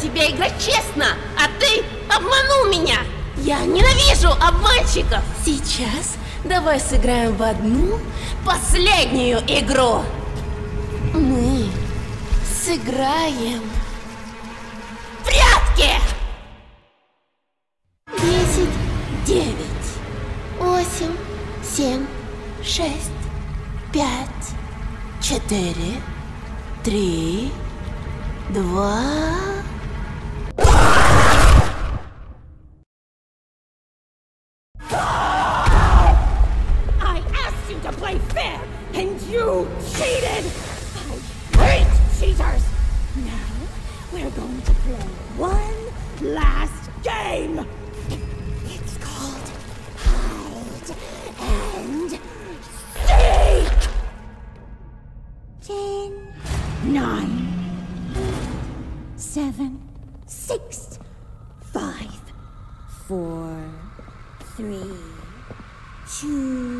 тебя играть честно, а ты обманул меня! Я ненавижу обманщиков! Сейчас давай сыграем в одну последнюю игру! Мы сыграем в прятки! Десять, девять, восемь, семь, шесть, пять, четыре, три, два... and you cheated! I hate cheaters! Now, we're going to play one last game! It's called Hide and Seek! Ten, nine, eight, seven, six, five, four, three, two,